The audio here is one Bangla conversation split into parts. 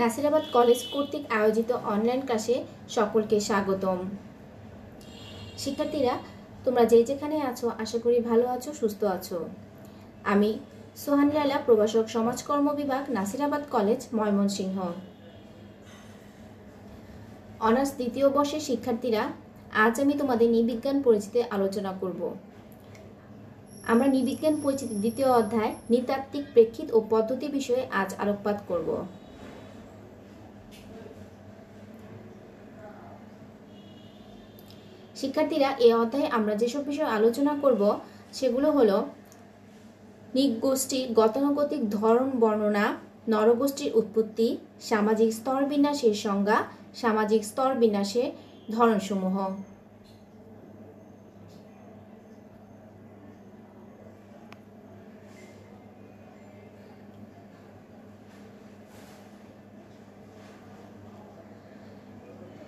নাসিরাবাদ কলেজ কর্তৃক আয়োজিত অনলাইন ক্লাসে সকলকে স্বাগতম। শিক্ষার্থীরা, তোমরা যে যেখানে আছো, আশা করি ভালো আছো, সুস্থ আছো। আমি সোহান লালা প্রভাষক সমাজকর্ম বিভাগ, নাসিরাবাদ কলেজ, ময়মনসিংহ। অনার্স দ্বিতীয় বর্ষের শিক্ষার্থীরা, আজ আমি তোমাদের নিবিজ্ঞান পরিচিতি আলোচনা করব। আমরা নিবিজ্ঞান পরিচিতি দ্বিতীয় অধ্যায়, নৃতাত্ত্বিক প্রেক্ষিত ও পদ্ধতি বিষয়ে আজ আলোকপাত করব। শিক্ষার্থীরা এ অধ্যায়ে আমরা যেসব বিষয় আলোচনা করব, সেগুলো হলো নিগোষ্ঠীর গতানুগতিক ধরন বর্ণনা, নরগোষ্ঠীর উৎপত্তি, সামাজিক স্তর বিন্যাসের সংজ্ঞা, সামাজিক স্তর বিন্যাসের ধরনসমূহ।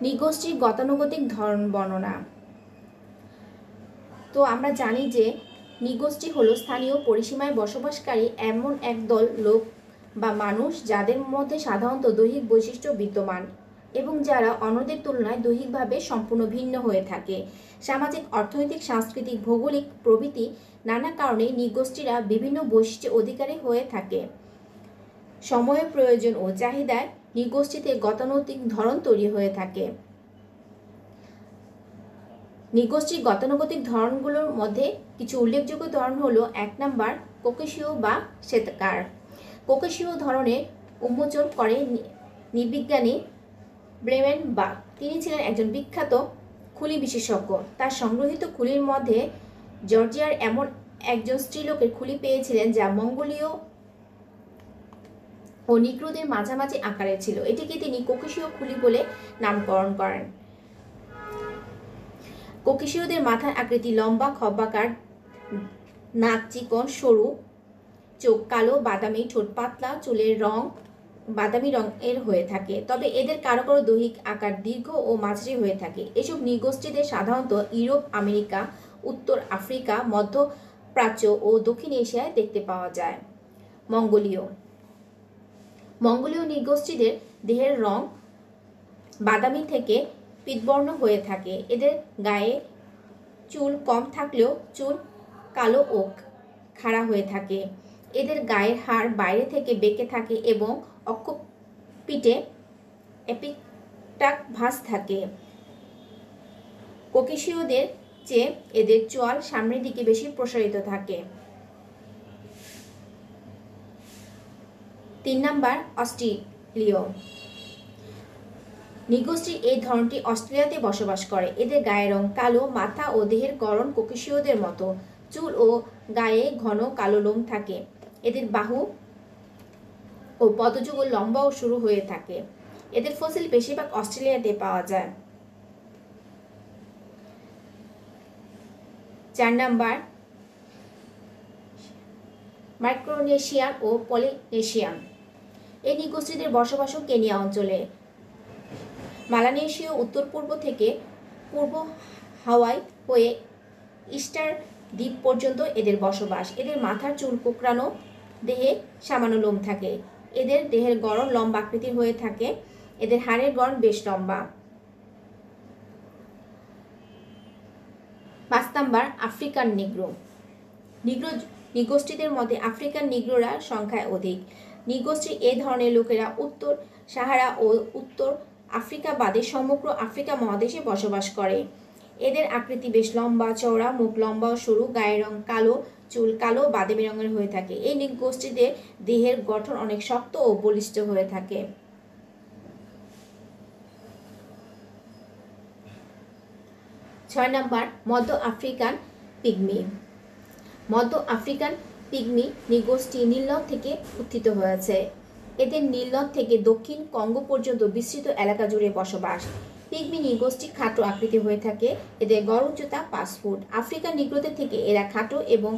নিগোষ্ঠীর গতানুগতিক ধরন বর্ণনা। তো আমরা জানি যে নিগোষ্ঠী হলো স্থানীয় পরিসীমায় বসবাসকারী এমন একদল লোক বা মানুষ যাদের মধ্যে সাধারণত দৈহিক বৈশিষ্ট্য বিদ্যমান এবং যারা অন্যদের তুলনায় দৈহিকভাবে সম্পূর্ণ ভিন্ন হয়ে থাকে। সামাজিক, অর্থনৈতিক, সাংস্কৃতিক, ভৌগোলিক প্রভৃতি নানা কারণে নিগোষ্ঠীরা বিভিন্ন বৈশিষ্ট্যের অধিকারী হয়ে থাকে। সময়ের প্রয়োজন ও চাহিদায় নিগোষ্ঠীতে গতানুগতিক ধরন তৈরি হয়ে থাকে। নিগোষ্ঠীর গতানুগতিক ধরনগুলোর মধ্যে কিছু উল্লেখযোগ্য ধরন হলো এক নাম্বার, কোকেশীয় বা শ্বেতকার। কোকেশীয় ধরনের উন্মোচন করে নিবিজ্ঞানী ব্রেমেন বাগ তিনি ছিলেন একজন বিখ্যাত খুলি বিশেষজ্ঞ। তার সংগ্রহিত খুলির মধ্যে জর্জিয়ার এমন একজন স্ত্রীলোকের খুলি পেয়েছিলেন যা মঙ্গোলীয় ও নিগ্রোদের মাঝামাঝি আকারে ছিল। এটিকে তিনি কোকেশীয় খুলি বলে নামকরণ করেন। কোকেশীয়দের মাথার আকৃতি লম্বা, খব্বাকার, নাক চিকন, সরু, চোখ কালো, বাদামি, ঠোঁট পাতলা, চুলের রং, বাদামি রং এর হয়ে থাকে। তবে এদের কারও কারও দৈহিক আকার দীর্ঘ ও মাঝারি হয়ে থাকে। এসব নৃগোষ্ঠীদের সাধারণত ইউরোপ, আমেরিকা, উত্তর আফ্রিকা, মধ্য প্রাচ্য ও দক্ষিণ এশিয়ায় দেখতে পাওয়া যায়। মঙ্গোলীয়। মঙ্গোলীয় নৃগোষ্ঠীদের দেহের রং বাদামি থেকে পিতবর্ণ হয়ে থাকে। এদের গায়ে চুল কম থাকলেও চুল কালো ও খাড়া হয়ে থাকে। এদের গায়ের হাড় বাইরে থেকে বেঁকে থাকে এবং অক্ষপিটে এপিটাক ভাস থাকে। কোকিশীয়দের চেয়ে এদের চোয়াল সামনের দিকে বেশি প্রসারিত থাকে। তিন নাম্বার অস্ট্রেলীয় নিগোষ্ঠীর এই ধরনটি অস্ট্রেলিয়াতে বসবাস করে। এদের গায়ের রং কালো, মাথা ও দেহের গড়ন কোকিশীয়দের মতো। চুল ও গায়ে ঘন কালো লোম থাকে। এদের বাহু ও পদযুগল লম্বা ও শুরু হয়ে থাকে। এদের ফসিল বেশিরভাগ অস্ট্রেলিয়াতে পাওয়া যায়। চার নাম্বার, মাইক্রোনেশিয়ান ও পলিনেশিয়ান। এই নিগোষ্ঠীদের বসবাসও কেনিয়া অঞ্চলে। মালানেশীয় উত্তর পূর্ব থেকে পূর্ব হাওয়াই হয়ে ইস্টার দ্বীপ পর্যন্ত এদের বসবাস। এদের মাথার চুল কোকড়ানো দেহে সামান্য লোম থাকে। এদের দেহের গড়ন লম্বা আকৃতির হয়ে থাকে। এদের হাড়ের গড়ন বেশ লম্বা। পাঁচ নাম্বার, আফ্রিকান নিগ্রো। নিগ্রো নিগোষ্ঠীদের মধ্যে আফ্রিকান নিগ্রোরা সংখ্যায় অধিক। নিগোষ্ঠীর এ ধরনের লোকেরা উত্তর সাহারা ও উত্তর আফ্রিকা বাদে সমগ্র আফ্রিকা মহাদেশে বসবাস করে। এদের আকৃতি বেশ লম্বা, চওড়া, মুখ লম্বা ও সরু, গায়ের রং কালো, চুল কালো, বাদামি রঙের হয়ে থাকে। এই গোষ্ঠীদের দেহের গঠন অনেক শক্ত ও বলিষ্ঠ হয়ে থাকে। ছয় নাম্বার, মধ্য আফ্রিকান পিগমি। মধ্য আফ্রিকান পিগমি নিগোষ্ঠী নীলনদ থেকে উত্থিত হয়েছে। এদের নীলনদ থেকে দক্ষিণ কঙ্গো পর্যন্ত বিস্তৃত এলাকা জুড়ে বসবাস। পিগমি নিগোষ্ঠী খাটো আকৃতি হয়ে থাকে। এদের গড় উচ্চতা পাঁচ ফুট আফ্রিকান নিগ্রোদের থেকে এরা খাটো এবং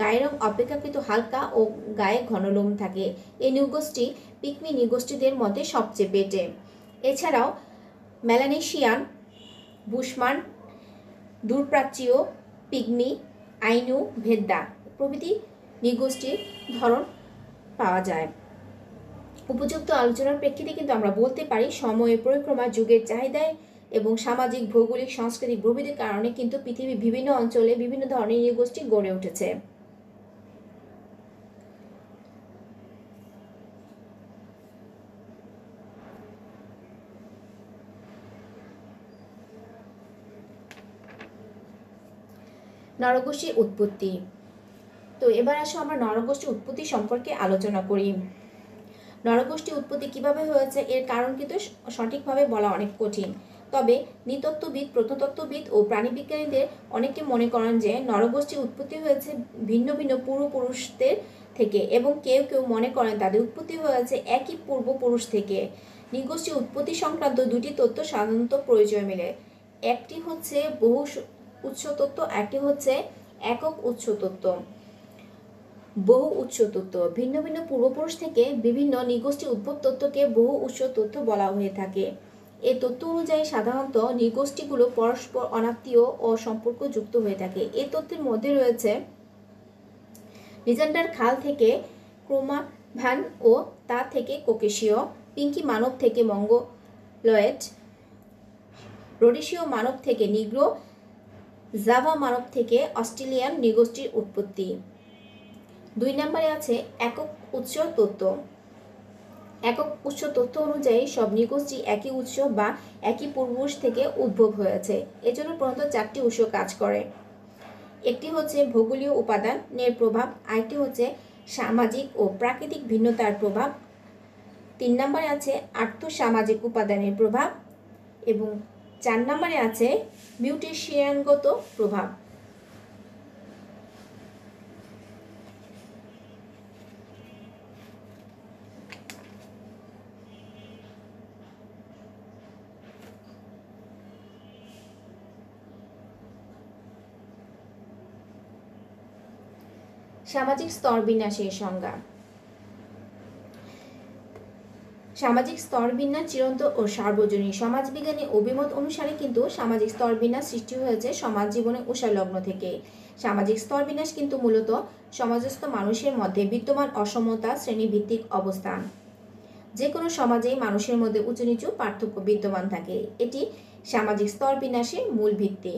গায়ের রং অপেক্ষাকৃত হালকা ও গায়ে ঘন লোম থাকে। এই নিগোষ্ঠী পিগমি নিগোষ্ঠীদের মধ্যে সবচেয়ে বেটে। এছাড়াও ম্যালানেশিয়ান বুশমান, দূরপ্রাচ্যীয় পিগমি, আইনু, ভেদ্দা প্রভৃতি নিগোষ্ঠীর ধরন পাওয়া যায়। উপযুক্ত আলোচনার প্রেক্ষিতে কিন্তু আমরা বলতে পারি সময়ের পরিক্রমা যুগের চাহিদায় এবং সামাজিক, ভৌগোলিক, সাংস্কৃতিক প্রভৃতির কারণে কিন্তু পৃথিবীর বিভিন্ন অঞ্চলে বিভিন্ন ধরনের নৃগোষ্ঠী গড়ে উঠেছে। নরগোষ্ঠীর উৎপত্তি। তো এবার আসো আমরা নরগোষ্ঠীর উৎপত্তি সম্পর্কে আলোচনা করি। নরগোষ্ঠী উৎপত্তি কীভাবে হয়েছে, এর কারণ কিন্তু সঠিকভাবে বলা অনেক কঠিন। তবে নৃতত্ত্ববিদ, প্রত্নতত্ত্ববিদ ও প্রাণীবিজ্ঞানীদের অনেকে মনে করেন যে নরগোষ্ঠী উৎপত্তি হয়েছে ভিন্ন ভিন্ন পূর্বপুরুষদের থেকে এবং কেউ কেউ মনে করেন তাদের উৎপত্তি হয়েছে একই পূর্বপুরুষ থেকে। নৃগোষ্ঠী উৎপত্তি সংক্রান্ত দুটি তথ্য সাধারণত প্রয়োজন মিলে। একটি হচ্ছে বহু উৎস তত্ত্ব, একটি হচ্ছে একক উৎস তত্ত্ব। বহু উৎস তত্ত্ব ভিন্ন ভিন্ন পূর্বপুরুষ থেকে বিভিন্ন নিগোষ্ঠী উদ্ভব তত্ত্বকে বহু উৎস তথ্য বলা হয়ে থাকে। এই তথ্য অনুযায়ী সাধারণত নিগোষ্ঠীগুলো পরস্পর অনাত্মীয় ও সম্পর্ক যুক্ত হয়ে থাকে। এই তথ্যের মধ্যে রয়েছে লিজেন্ডার খাল থেকে ক্রোমাভ্যান ও তা থেকে কোকেশীয়, পিঙ্কি মানব থেকে মঙ্গলয়েড, রোডেশীয় মানব থেকে নিগ্রো, জাভা মানব থেকে অস্ট্রেলিয়ান নিগোষ্ঠীর উৎপত্তি। দুই নম্বরে আছে একক উৎস তথ্য একক উৎস তথ্য অনুযায়ী সব নিগোষ্ঠী একই উৎস বা একই পূর্বপুরুষ থেকে উদ্ভব হয়েছে। এজন্য প্রধানত চারটি উৎস কাজ করে। একটি হচ্ছে ভৌগোলীয় উপাদানের প্রভাব। আরেকটি হচ্ছে সামাজিক ও প্রাকৃতিক ভিন্নতার প্রভাব। তিন নম্বরে আছে আর্থসামাজিক উপাদানের প্রভাব এবং চার নম্বরে আছে মিউটেশিয়ানগত প্রভাব। সামাজিক স্তর বিন্যাসের সংজ্ঞা। সামাজিক স্তর বিন্যাস চিরন্ত ও সার্বজনীন। সমাজবিজ্ঞানী অভিমত অনুসারে কিন্তু সামাজিক স্তর বিন্যাস সৃষ্টি হয়েছে সমাজ জীবনে লগ্ন থেকে। সামাজিক স্তর বিন্যাস কিন্তু মূলত সমাজস্থ মানুষের মধ্যে বিদ্যমান অসমতা, শ্রেণীভিত্তিক অবস্থান। যে কোনো সমাজেই মানুষের মধ্যে উঁচু নিচু পার্থক্য বিদ্যমান থাকে। এটি সামাজিক স্তর বিন্যাসের মূল ভিত্তি।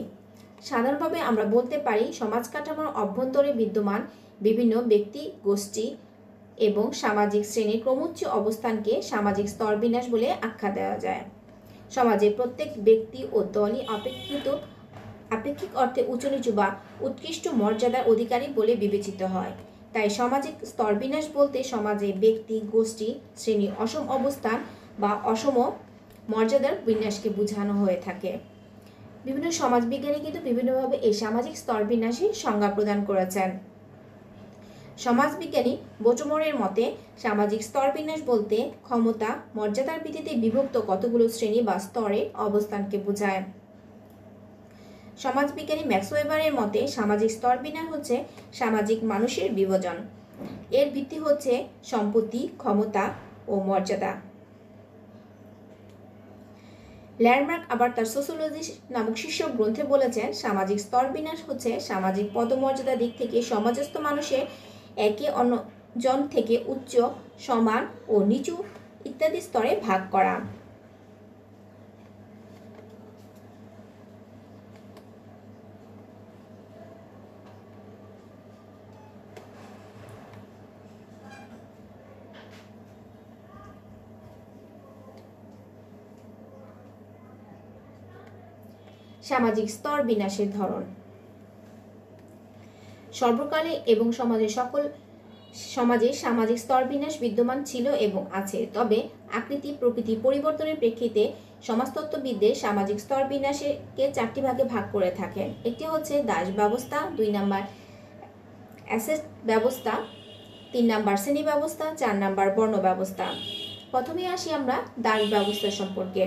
সাধারণভাবে আমরা বলতে পারি, সমাজ কাঠামোর অভ্যন্তরে বিদ্যমান বিভিন্ন ব্যক্তি, গোষ্ঠী এবং সামাজিক শ্রেণির ক্রমোচ্চ অবস্থানকে সামাজিক স্তরবিন্যাস বলে আখ্যা দেওয়া যায়। সমাজে প্রত্যেক ব্যক্তি ও দলই অপেক্ষিত আপেক্ষিক অর্থে উঁচু নিচু বা উৎকৃষ্ট মর্যাদার অধিকারী বলে বিবেচিত হয়। তাই সামাজিক স্তরবিন্যাস বলতে সমাজে ব্যক্তি, গোষ্ঠী, শ্রেণি, অসম অবস্থান বা অসম মর্যাদার বিন্যাসকে বোঝানো হয়ে থাকে। বিভিন্ন সমাজবিজ্ঞানী কিন্তু বিভিন্নভাবে এই সামাজিক স্তরবিন্যাসের সংজ্ঞা প্রদান করেছেন। সমাজবিজ্ঞানী বোটমোরের মতে, সামাজিক স্তরবিন্যাস বলতে ক্ষমতা, মর্যাদার ভিত্তিতে বিভক্ত কতগুলো শ্রেণি বা স্তরে অবস্থানকে বোঝায়। সমাজবিজ্ঞানী ম্যাক্সওয়েবারের মতে, সামাজিক স্তরবিন্যাস হচ্ছে সামাজিক মানুষের বিভাজন। এর ভিত্তি হচ্ছে সম্পত্তি, ক্ষমতা ও মর্যাদা। ল্যান্ডমার্ক আবার তার সোশ্যোলজি নামক শীর্ষক গ্রন্থে বলেছেন, সামাজিক স্তরবিন্যাস হচ্ছে সামাজিক পদমর্যাদা দিক থেকে সমাজস্থ মানুষের একে অন্যজন থেকে উচ্চ, সমান ও নিচু ইত্যাদি স্তরে ভাগ করা। সামাজিক স্তর বিনাশের ধরন। সর্বকালে এবং সমাজের সকল সমাজে সামাজিক স্তরবিন্যাস বিদ্যমান ছিল এবং আছে। তবে আকৃতি প্রকৃতি পরিবর্তনের প্রেক্ষিতে সমাজতত্ত্ববিদদের সামাজিক স্তরবিন্যাসকে চারটি ভাগে ভাগ করে থাকেন একটি হচ্ছে দাস ব্যবস্থা, দুই নাম্বার অ্যাসেট ব্যবস্থা, তিন নাম্বার শ্রেণি ব্যবস্থা, চার নাম্বার বর্ণ ব্যবস্থা। প্রথমে আসি আমরা দাস ব্যবস্থা সম্পর্কে।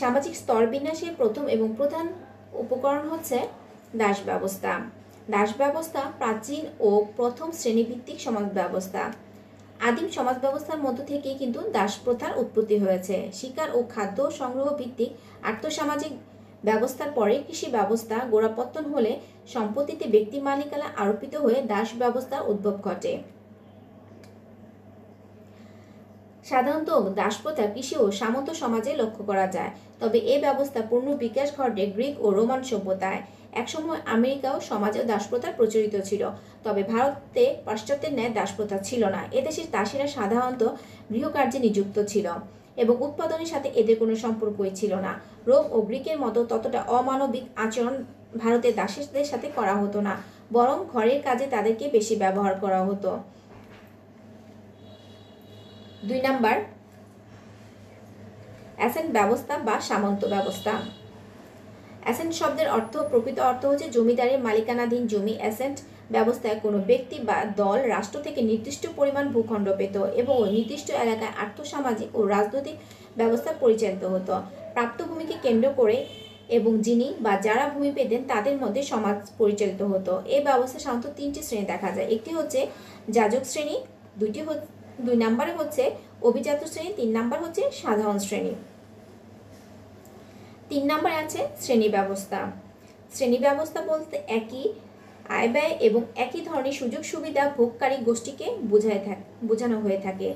সামাজিক স্তরবিন্যাসের প্রথম এবং প্রধান উপকরণ হচ্ছে দাস ব্যবস্থা। দাস ব্যবস্থা প্রাচীন ও প্রথম শ্রেণীভিত্তিক সমাজ ব্যবস্থা আদিম সমাজ ব্যবস্থার মধ্য থেকেই কিন্তু দাস প্রথার উৎপত্তি হয়েছে। শিকার ও খাদ্য সংগ্রহ ভিত্তিক আর্থসামাজিক ব্যবস্থার পরে কৃষি ব্যবস্থা গোড়াপত্তন হলে সম্পত্তিতে ব্যক্তি মালিকানা আরোপিত হয়ে দাস ব্যবস্থার উদ্ভব ঘটে। সাধারণত দাস প্রথা কৃষি ও সামন্ত সমাজে লক্ষ্য করা যায়। তবে এ ব্যবস্থা পূর্ণ বিকাশ ঘটে গ্রিক ও রোমান সভ্যতায়। একসময় আমেরিকাও সমাজে দাসপ্রথা প্রচলিত ছিল। তবে ভারতে পাশ্চাত্যের ন্যায় দাসপ্রথা ছিল না। এদেশের দাসীরা সাধারণত গৃহকার্যে নিযুক্ত ছিল এবং উৎপাদনের সাথে এদের কোনো সম্পর্কই ছিল না। রোম ও গ্রিকের মতো ততটা অমানবিক আচরণ ভারতের দাসীদের সাথে করা হতো না, বরং ঘরের কাজে তাদেরকে বেশি ব্যবহার করা হতো। দুই নাম্বার, অ্যাসেন্ট ব্যবস্থা বা সামন্ত ব্যবস্থা। অ্যাসেন্ট শব্দের অর্থ, প্রকৃত অর্থ হচ্ছে জমিদারের মালিকানাধীন জমি, অ্যাসেন্ট ব্যবস্থায় কোনো ব্যক্তি বা দল, রাষ্ট্র থেকে নির্দিষ্ট পরিমাণ ভূখণ্ড পেত এবং ওই নির্দিষ্ট এলাকায় আর্থসামাজিক ও রাজনৈতিক ব্যবস্থা পরিচালিত হতো। প্রাপ্ত ভূমিকে কেন্দ্র করে এবং যিনি বা যারা ভূমি পেতেন তাদের মধ্যে সমাজ পরিচালিত হতো। এই ব্যবস্থা সাধারণত তিনটি শ্রেণি দেখা যায়। একটি হচ্ছে যাজক শ্রেণি, দুইটি দুই নম্বরে হচ্ছে অভিজাত শ্রেণি, তিন নাম্বার হচ্ছে সাধারণ শ্রেণি। তিন নম্বরে আছে শ্রেণি ব্যবস্থা। শ্রেণি ব্যবস্থা বলতে একই আয় ব্যয় এবং একই ধরনের সুযোগ সুবিধা ভোগকারী গোষ্ঠীকে বোঝায় থাকে বোঝানো হয়ে থাকে।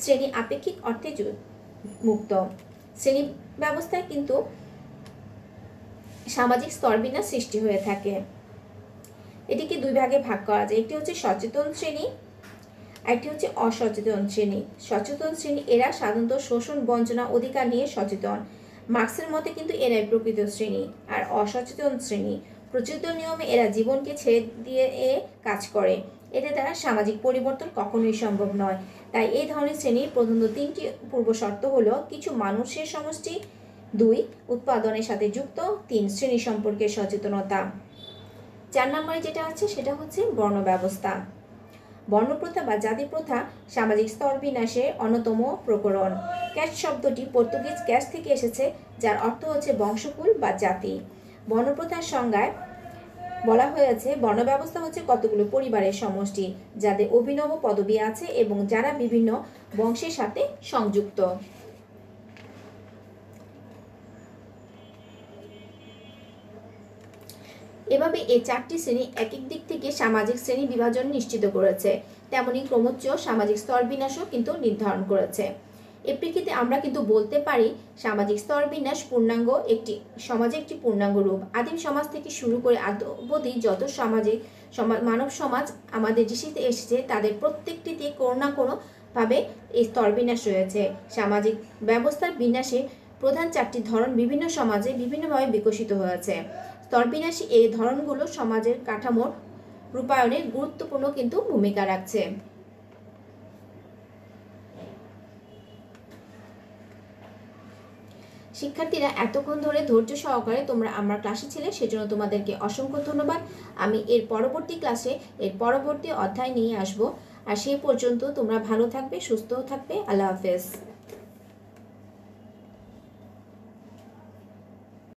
শ্রেণি আপেক্ষিক অর্থে মুক্ত। শ্রেণি ব্যবস্থায় কিন্তু সামাজিক স্তরবিন্যাস সৃষ্টি হয়ে থাকে। এটিকে দুই ভাগে ভাগ করা যায়। একটি হচ্ছে সচেতন শ্রেণি একটি হচ্ছে অসচেতন শ্রেণি। সচেতন শ্রেণি এরা সাধারণত শোষণ, বঞ্চনা, অধিকার নিয়ে সচেতন। মার্ক্সের মতে কিন্তু এরাই প্রকৃত শ্রেণি আর অসচেতন শ্রেণি। প্রচলিত নিয়মে এরা জীবনকে ছেড়ে দিয়ে এ কাজ করে। এতে দ্বারা সামাজিক পরিবর্তন কখনোই সম্ভব নয়। তাই এই ধরনের শ্রেণির প্রধানত তিনটি পূর্ব শর্ত হলো কিছু মানুষের সমষ্টি, দুই উৎপাদনের সাথে যুক্ত, তিন শ্রেণি সম্পর্কে সচেতনতা। চার নম্বরে যেটা আছে সেটা হচ্ছে বর্ণ ব্যবস্থা বর্ণপ্রথা বা জাতি প্রথা সামাজিক স্তর বিনাশে অন্যতম প্রকরণ। ক্যাচ শব্দটি পর্তুগিজ ক্যাচ থেকে এসেছে, যার অর্থ হচ্ছে বংশকুল বা জাতি। বর্ণপ্রথার সংজ্ঞায় বলা হয়েছে, বর্ণ ব্যবস্থা হচ্ছে কতগুলো পরিবারের সমষ্টি, যাদের অভিনব পদবি আছে এবং যারা বিভিন্ন বংশের সাথে সংযুক্ত। এভাবে এই চারটি শ্রেণি এক এক দিক থেকে সামাজিক শ্রেণি বিভাজন নিশ্চিত করেছে। তেমনি ক্রমোচ্চ সামাজিক স্তর বিন্যাসও কিন্তু নির্ধারণ করেছে। এ প্রেক্ষিতে আমরা কিন্তু বলতে পারি, সামাজিক স্তর বিন্যাস পূর্ণাঙ্গ একটি, সমাজে একটি পূর্ণাঙ্গ রূপ। আদিম সমাজ থেকে শুরু করে অবধি যত সামাজিক সমাজ মানব সমাজ আমাদের দৃষ্টিতে এসেছে, তাদের প্রত্যেকটিতে কোনো না কোনোভাবে এই স্তর বিন্যাস রয়েছে। সামাজিক ব্যবস্থার বিন্যাসে প্রধান চারটি ধরন বিভিন্ন সমাজে বিভিন্নভাবে বিকশিত হয়েছে। স্তরবিন্যাসী এই ধরনগুলো সমাজের কাঠামোর রূপায়ণে গুরুত্বপূর্ণ কিন্তু ভূমিকা রাখছে। শিক্ষার্থীরা এতক্ষণ ধরে ধৈর্য সহকারে তোমরা আমার ক্লাসে ছিলে, সেজন্য তোমাদেরকে অসংখ্য ধন্যবাদ। আমি এর পরবর্তী ক্লাসে এর পরবর্তী অধ্যায় নিয়ে আসব। আর সেই পর্যন্ত তোমরা ভালো থাকবে সুস্থ থাকবে। আল্লাহ হাফেজ।